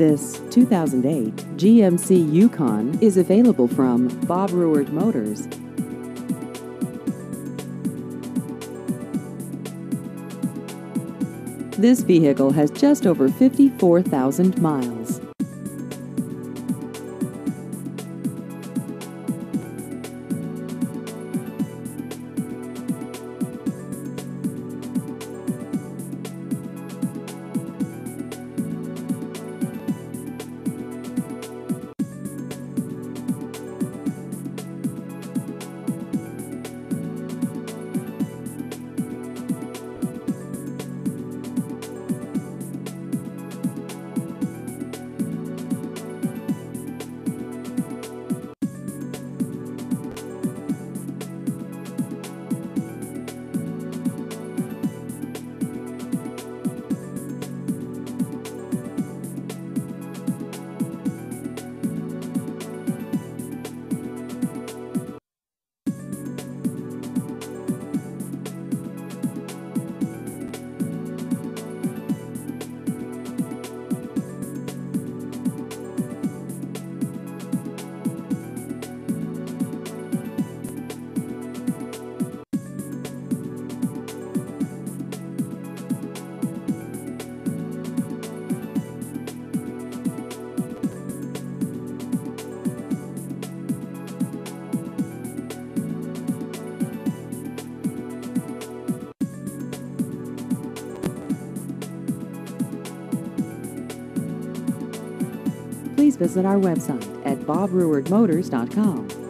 This 2008 GMC Yukon is available from Bob Ruwart Motors. This vehicle has just over 54,000 miles. Please visit our website at bobruwartmotors.com.